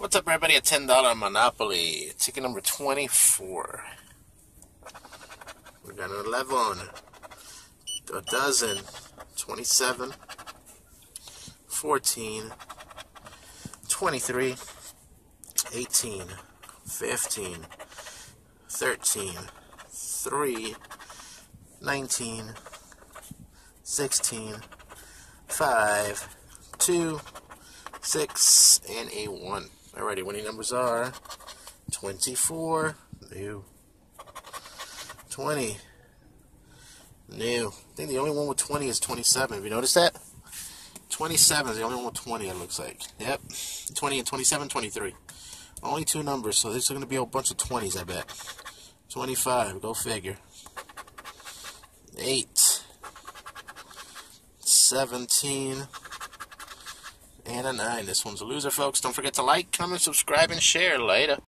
What's up, everybody? A $10 Monopoly. Ticket number 24. We got an 11, a dozen, 27, 14, 23, 18, 15, 13, 3, 19, 16, 5, 2, 6, and a 1. Alrighty, winning numbers are 24, new, 20, new. I think the only one with 20 is 27. Have you noticed that? 27 is the only one with 20, it looks like. Yep, 20 and 27, 23. Only two numbers, so there's going to be a bunch of 20s, I bet. 25, go figure. 8, 17, and a 9. This one's a loser, folks. Don't forget to like, comment, subscribe, and share. Later.